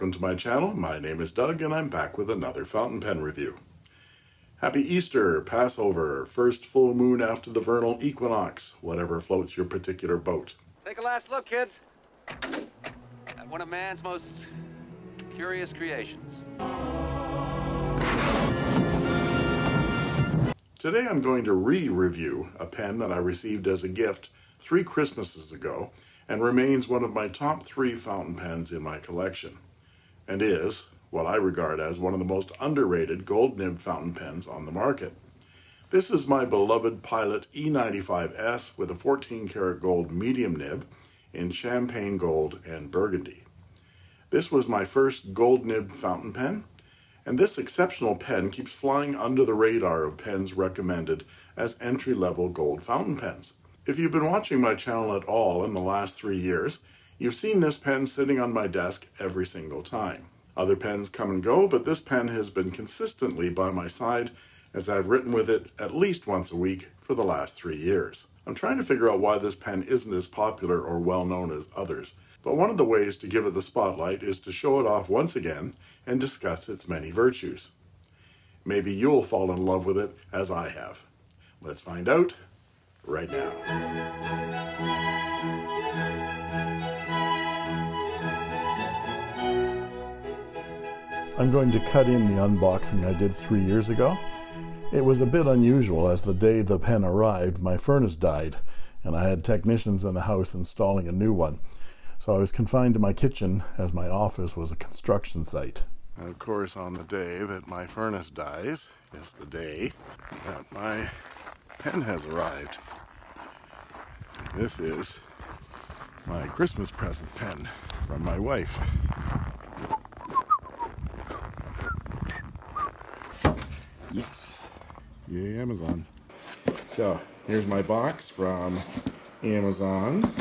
Welcome to my channel. My name is Doug and I'm back with another fountain pen review. Happy Easter, Passover, first full moon after the vernal equinox, whatever floats your particular boat. Take a last look, kids. At one of man's most curious creations. Today I'm going to re-review a pen that I received as a gift three Christmases ago and remains one of my top three fountain pens in my collection, and is what I regard as one of the most underrated gold nib fountain pens on the market. This is my beloved Pilot E95S with a 14 karat gold medium nib in champagne gold and burgundy. This was my first gold nib fountain pen and this exceptional pen keeps flying under the radar of pens recommended as entry-level gold fountain pens. If you've been watching my channel at all in the last three years, you've seen this pen sitting on my desk every single time. Other pens come and go, but this pen has been consistently by my side as I've written with it at least once a week for the last three years. I'm trying to figure out why this pen isn't as popular or well known as others, but one of the ways to give it the spotlight is to show it off once again and discuss its many virtues. Maybe you'll fall in love with it as I have. Let's find out right now. I'm going to cut in the unboxing I did three years ago. It was a bit unusual as the day the pen arrived, my furnace died, and I had technicians in the house installing a new one. So I was confined to my kitchen as my office was a construction site. And of course, on the day that my furnace dies is the day that my pen has arrived. This is my Christmas present pen from my wife. Yes. Yay, Amazon. So, here's my box from Amazon.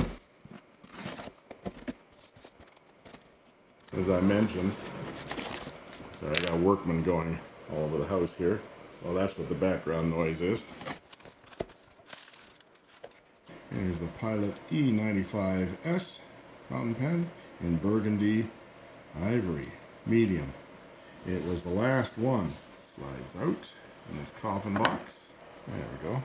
as I mentioned. So I got workmen going all over the house here. So that's what the background noise is. Here's the Pilot E95S fountain pen in burgundy ivory, medium. It was the last one. Slides out in this coffin box. There we go.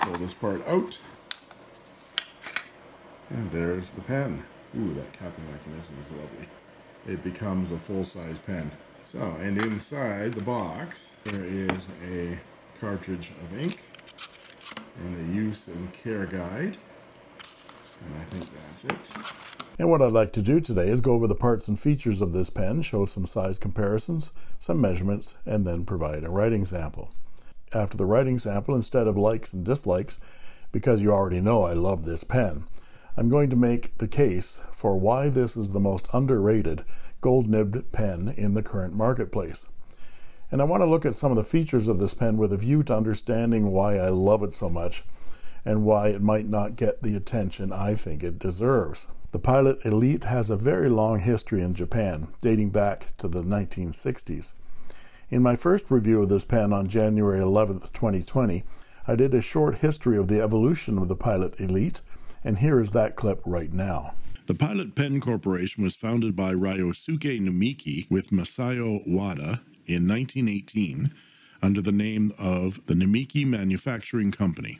Pull this part out. And there's the pen. Ooh, that capping mechanism is lovely. It becomes a full-size pen. So, and inside the box, there is a cartridge of ink and a use and care guide. And I think that's it. And what I'd like to do today is go over the parts and features of this pen, show some size comparisons, some measurements, and then provide a writing sample. After the writing sample, instead of likes and dislikes, because you already know I love this pen, I'm going to make the case for why this is the most underrated gold nibbed pen in the current marketplace. And I want to look at some of the features of this pen with a view to understanding why I love it so much and why it might not get the attention I think it deserves. The Pilot Elite has a very long history in Japan, dating back to the 1960s. In my first review of this pen on January 11, 2020, I did a short history of the evolution of the Pilot Elite and here is that clip right now. The Pilot Pen Corporation was founded by Ryosuke Namiki with Masayo Wada in 1918 under the name of the Namiki Manufacturing Company.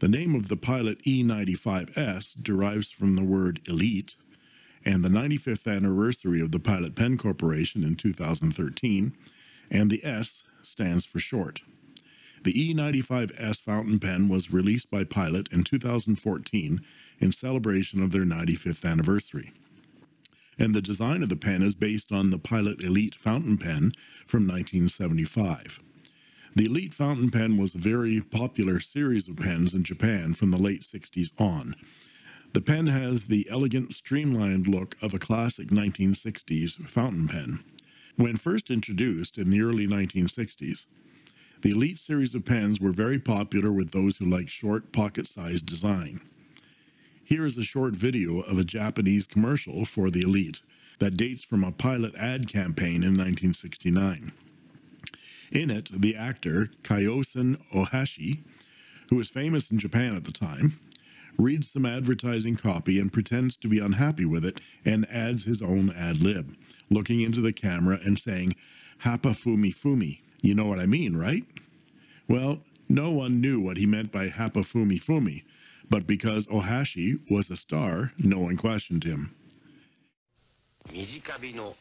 The name of the Pilot E95S derives from the word elite, and the 95th anniversary of the Pilot Pen Corporation in 2013, and the S stands for short. The E95S fountain pen was released by Pilot in 2014 in celebration of their 95th anniversary. And the design of the pen is based on the Pilot Elite fountain pen from 1975. The Elite fountain pen was a very popular series of pens in Japan from the late 60s on. The pen has the elegant, streamlined look of a classic 1960s fountain pen. When first introduced in the early 1960s, the Elite series of pens were very popular with those who like short, pocket-sized design. Here is a short video of a Japanese commercial for the Elite that dates from a pilot ad campaign in 1969. In it, the actor Kyosen Ohashi, who was famous in Japan at the time, reads some advertising copy and pretends to be unhappy with it and adds his own ad lib, looking into the camera and saying, Hapa Fumi Fumi. You know what I mean, right? Well, no one knew what he meant by Hapa Fumi Fumi, but because Ohashi was a star, no one questioned him. 短火の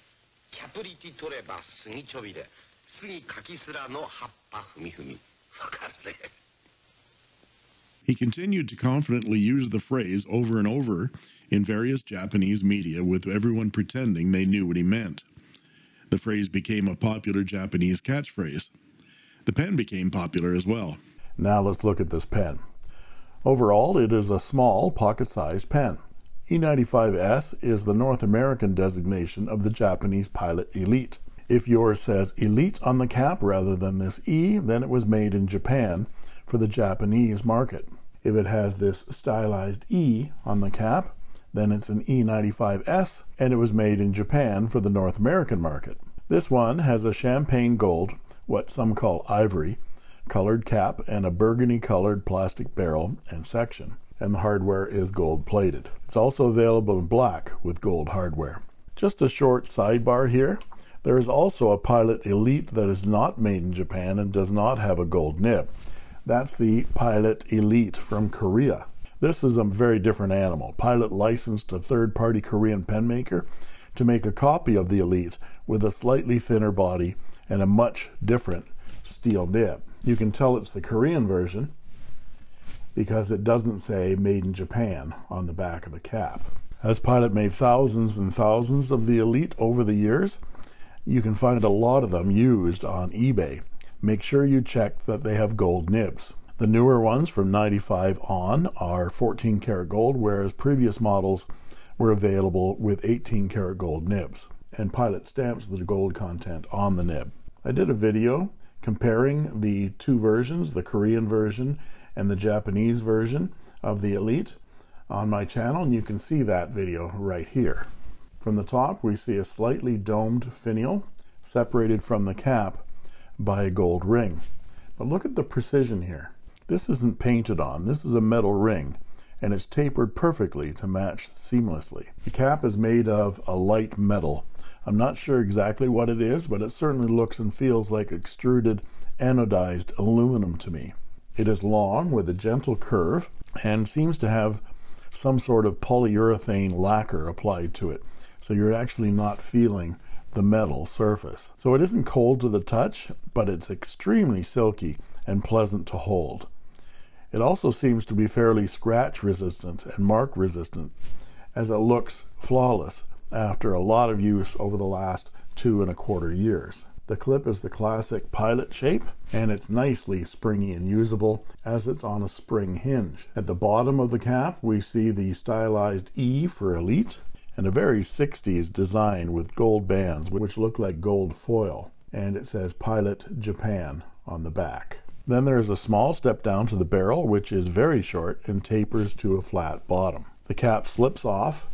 キャプリティ取れば杉ちょびで 杉柿すらの葉っぱふみふみわかるね He continued to confidently use the phrase over and over in various Japanese media with everyone pretending they knew what he meant. The phrase became a popular Japanese catchphrase. The pen became popular as well. Now let's look at this pen. Overall, it is a small, pocket-sized pen. E95S is the North American designation of the Japanese Pilot Elite. If yours says Elite on the cap rather than this E, then it was made in Japan for the Japanese market. If it has this stylized E on the cap, then it's an E95S and it was made in Japan for the North American market. This one has a champagne gold, what some call ivory, colored cap and a burgundy colored plastic barrel and section and the hardware is gold plated. It's also available in black with gold hardware. Just a short sidebar here. There is also a Pilot Elite that is not made in Japan and does not have a gold nib. That's the Pilot Elite from Korea. This is a very different animal. Pilot licensed a third-party Korean pen maker to make a copy of the Elite with a slightly thinner body and a much different steel nib. You can tell it's the Korean version because it doesn't say made in Japan on the back of the cap. As Pilot made thousands and thousands of the Elite over the years, you can find a lot of them used on eBay. Make sure you check that they have gold nibs. The newer ones from 95 on are 14 karat gold, whereas previous models were available with 18 karat gold nibs. And Pilot stamps the gold content on the nib. I did a video comparing the two versions, the Korean version and the Japanese version of the Elite on my channel, and you can see that video right here. From the top, we see a slightly domed finial separated from the cap by a gold ring. But look at the precision here. This isn't painted on, this is a metal ring, and it's tapered perfectly to match seamlessly. The cap is made of a light metal. I'm not sure exactly what it is, but it certainly looks and feels like extruded anodized aluminum to me. It is long with a gentle curve and seems to have some sort of polyurethane lacquer applied to it. So you're actually not feeling the metal surface. So it isn't cold to the touch, but it's extremely silky and pleasant to hold. It also seems to be fairly scratch resistant and mark resistant as it looks flawless after a lot of use over the last two and a quarter years. The clip is the classic pilot shape and it's nicely springy and usable as it's on a spring hinge. At the bottom of the cap we see the stylized E for Elite and a very 60s design with gold bands which look like gold foil and it says Pilot Japan on the back. Then there is a small step down to the barrel which is very short and tapers to a flat bottom. The cap slips off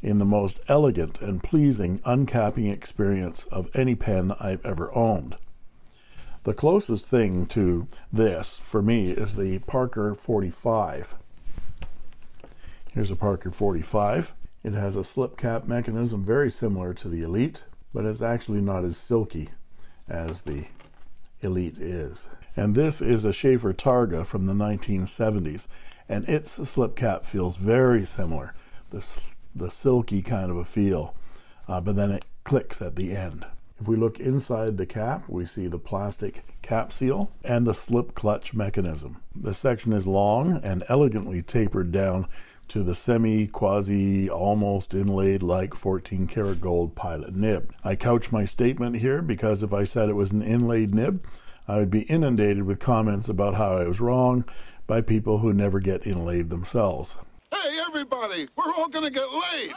in the most elegant and pleasing uncapping experience of any pen I've ever owned. The closest thing to this for me is the Parker 45. Here's a Parker 45. It has a slip cap mechanism very similar to the Elite, but it's actually not as silky as the Elite is. And this is a Sheaffer Targa from the 1970s, and its slip cap feels very similar. The the silky kind of a feel, uh, but then it clicks at the end. If we look inside the cap, we see the plastic cap seal and the slip clutch mechanism. The section is long and elegantly tapered down to the semi quasi almost inlaid like 14 karat gold pilot nib. I couch my statement here because if I said it was an inlaid nib, I would be inundated with comments about how I was wrong by people who never get inlaid themselves Hey, everybody. We're all going to get laid.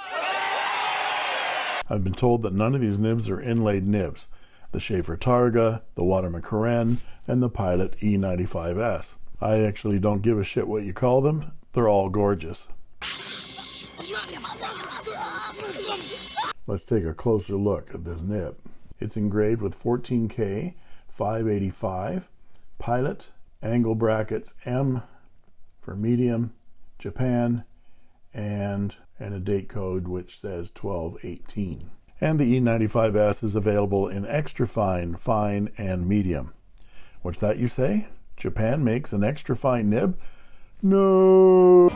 I've been told that none of these nibs are inlaid nibs. The Sheaffer Targa, the Waterman Carène, and the Pilot E95S. I actually don't give a shit what you call them. They're all gorgeous. Let's take a closer look at this nib. It's engraved with 14K 585 Pilot angle brackets M for medium Japan, and, and a date code which says 1218. And the E95S is available in extra fine, fine, and medium. What's that you say? Japan makes an extra fine nib? No!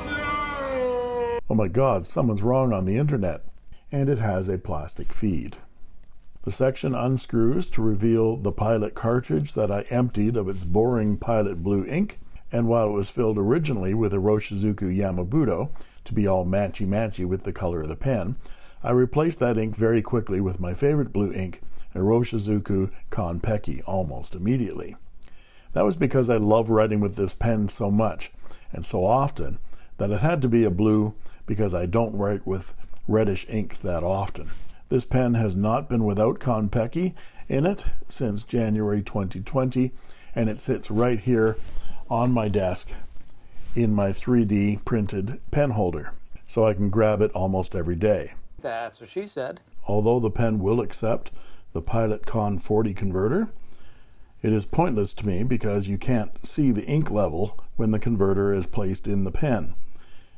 Oh my god, someone's wrong on the internet. And it has a plastic feed. The section unscrews to reveal the pilot cartridge that I emptied of its boring pilot blue ink, and while it was filled originally with Iroshizuku Yamabudo to be all matchy matchy with the color of the pen, I replaced that ink very quickly with my favorite blue ink, Iroshizuku Konpeki, almost immediately. That was because I love writing with this pen so much and so often that it had to be a blue because I don't write with reddish inks that often. This pen has not been without Konpeki in it since January 2020, and it sits right here on my desk in my 3D printed pen holder, so I can grab it almost every day. That's what she said. Although the pen will accept the Pilot Con 40 converter, it is pointless to me because you can't see the ink level when the converter is placed in the pen.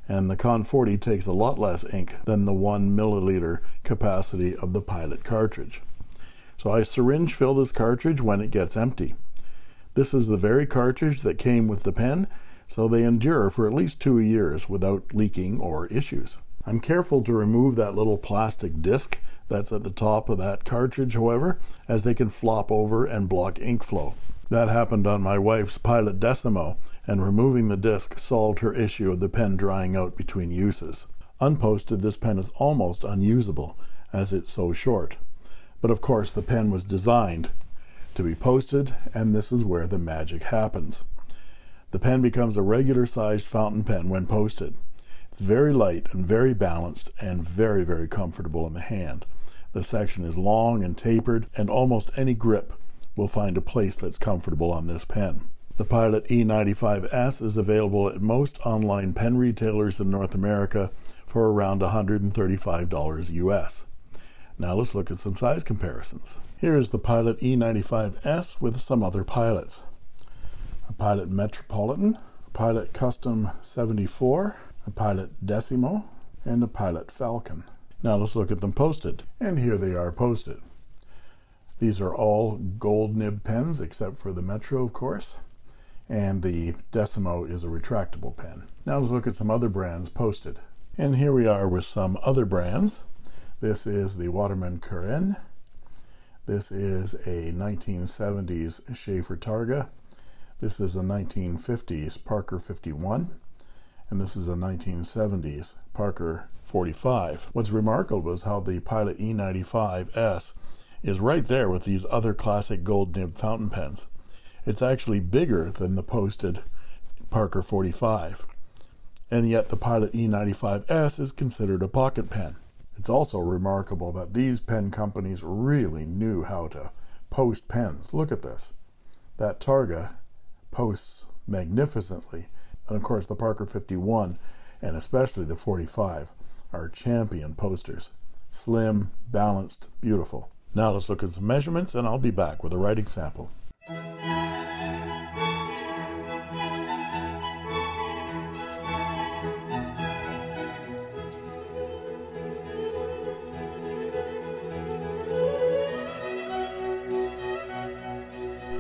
And the Con 40 takes a lot less ink than the 1 milliliter capacity of the Pilot cartridge. So I syringe fill this cartridge when it gets empty. This is the very cartridge that came with the pen, so they endure for at least two years without leaking or issues. I'm careful to remove that little plastic disc that's at the top of that cartridge, however, as they can flop over and block ink flow. That happened on my wife's Pilot Decimo, and removing the disc solved her issue of the pen drying out between uses. Unposted, this pen is almost unusable, as it's so short. But of course, the pen was designed to be posted, and this is where the magic happens. The pen becomes a regular sized fountain pen when posted. It's very light and very balanced and very, very comfortable in the hand. The section is long and tapered, and almost any grip will find a place that's comfortable on this pen. The Pilot E95S is available at most online pen retailers in North America for around $135 US. Now let's look at some size comparisons. Here is the Pilot E95S with some other pilots. A Pilot Metropolitan, a Pilot Custom 74, a Pilot Decimo, and a Pilot Falcon. Now let's look at them posted. And here they are posted. These are all gold nib pens except for the Metro, of course. And the Decimo is a retractable pen. Now let's look at some other brands posted. And here we are with some other brands. This is the Waterman Carène. This is a 1970s Sheaffer Targa. This is a 1950s Parker 51 and this is a 1970s Parker 45. What's remarkable is how the Pilot E95S is right there with these other classic gold nib fountain pens. It's actually bigger than the posted Parker 45, and yet the Pilot E95S is considered a pocket pen. It's also remarkable that these pen companies really knew how to post pens. Look at this. That Targa posts magnificently and of course, the Parker 51 and especially the 45 are champion posters. Slim, balanced, beautiful. Now let's look at some measurements and I'll be back with a writing sample.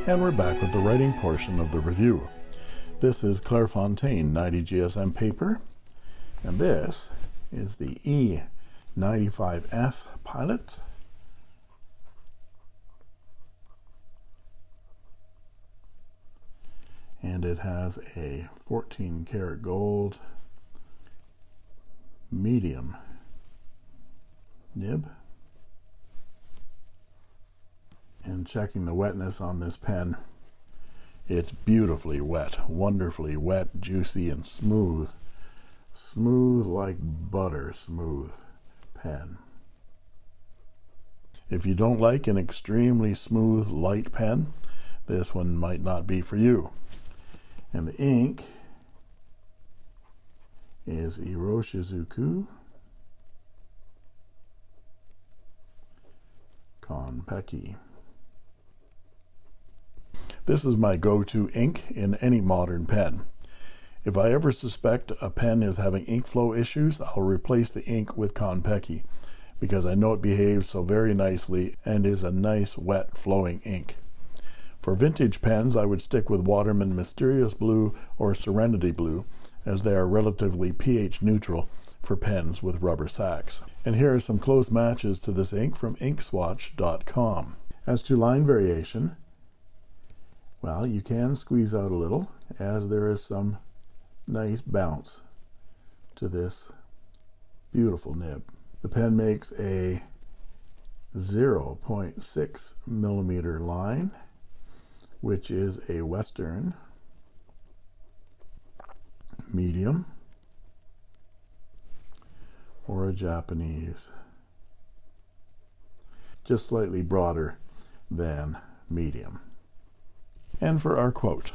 And we're back with the writing portion of the review. This is Clairefontaine 90 GSM paper, and this is the E95S Pilot. It has a 14 karat gold medium nib. And checking the wetness on this pen it's beautifully wet, wonderfully wet, juicy, and smooth. Smooth like butter, smooth pen. If you don't like an extremely smooth, light pen, this one might not be for you. And the ink is Iroshizuku Konpeki. This is my go-to ink in any modern pen. If I ever suspect a pen is having ink flow issues, I'll replace the ink with Konpeki because I know it behaves so very nicely and is a nice wet flowing ink. For vintage pens, I would stick with Waterman Mysterious Blue or Serenity Blue as they are relatively pH neutral for pens with rubber sacks. And here are some close matches to this ink from inkswatch.com. As to line variation, well, you can squeeze out a little as there is some nice bounce to this beautiful nib. The pen makes a 0.6 millimeter line, which is a Western medium or a Japanese, just slightly broader than medium. And for our quote,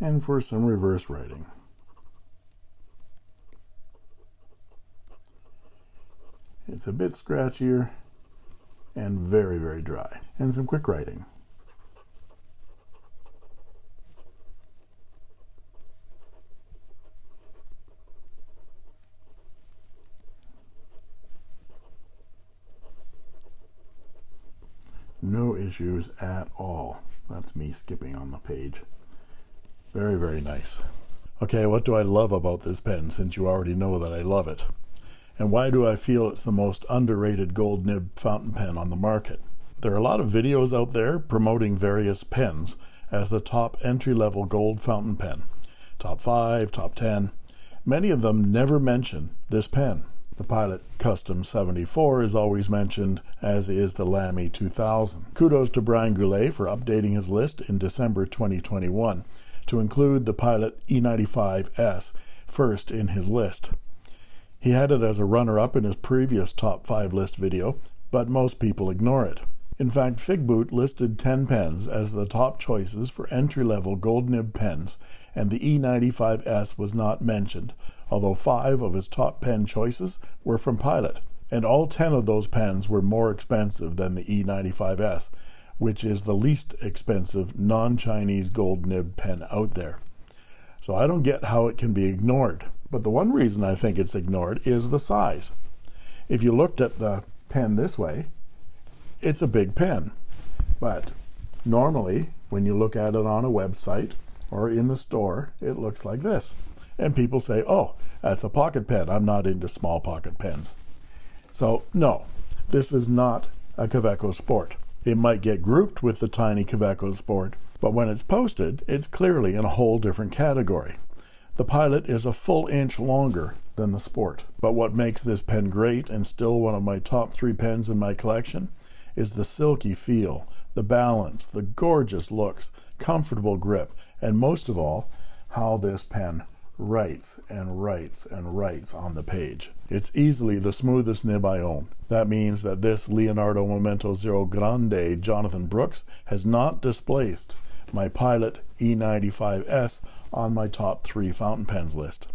and for some reverse writing. It's a bit scratchier and very, very dry. And some quick writing. No issues at all. That's me skipping on the page. Very, very nice. Okay, what do I love about this pen since you already know that I love it? And why do I feel it's the most underrated gold nib fountain pen on the market? There are a lot of videos out there promoting various pens as the top entry level gold fountain pen. Top 5, top 10. Many of them never mention this pen. The Pilot Custom 74 is always mentioned, as is the Lamy 2000. Kudos to Brian Goulet for updating his list in December 2021 to include the Pilot E95S first in his list. He had it as a runner up in his previous top 5 list video, but most people ignore it. In fact, Figboot listed 10 pens as the top choices for entry level gold nib pens, and the E95S was not mentioned, although five of his top pen choices were from Pilot, and all 10 of those pens were more expensive than the E95S, which is the least expensive non Chinese gold nib pen out there. So I don't get how it can be ignored. But the one reason I think it's ignored is the size. If you looked at the pen this way, it's a big pen. But normally, when you look at it on a website or in the store, it looks like this. And people say, oh, that's a pocket pen. I'm not into small pocket pens. So, no, this is not a Kaweco Sport. It might get grouped with the tiny Kaweco Sport, but when it's posted, it's clearly in a whole different category. The Pilot is a full inch longer than the Sport, but what makes this pen great and still one of my top three pens in my collection is the silky feel, the balance, the gorgeous looks, comfortable grip, and most of all, how this pen writes and writes and writes on the page. It's easily the smoothest nib I own. That means that this Leonardo Momento Zero Grande Jonathan Brooks has not displaced my Pilot E95S on my top three fountain pens list.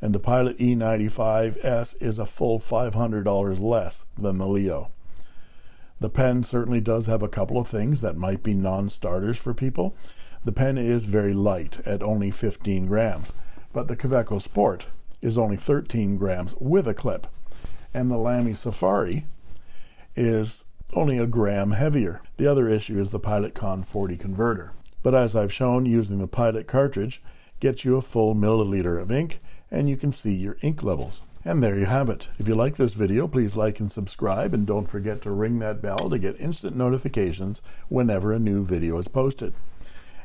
And the Pilot E95S is a full $500 less than the Leo. The pen certainly does have a couple of things that might be non starters for people. The pen is very light at only 15 grams but the Kaweco Sport is only 13 grams with a clip, and the Lamy Safari is only a gram heavier. The other issue is the Pilot Con 40 converter. But as I've shown, using the Pilot cartridge gets you a full milliliter of ink, and you can see your ink levels. And there you have it. If you like this video, please like and subscribe, and don't forget to ring that bell to get instant notifications whenever a new video is posted.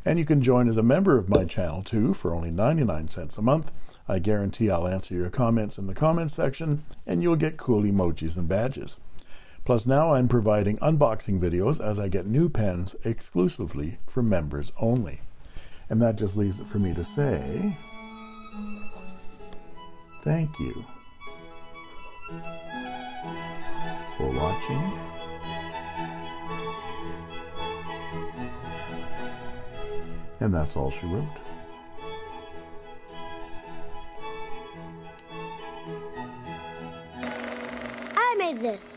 And you can join as a member of my channel too for only 99 cents a month. I guarantee I'll answer your comments in the comments section, and you'll get cool emojis and badges. Plus, now I'm providing unboxing videos as I get new pens exclusively for members only. And that just leaves it for me to say thank you for watching. And that's all she wrote. I made this.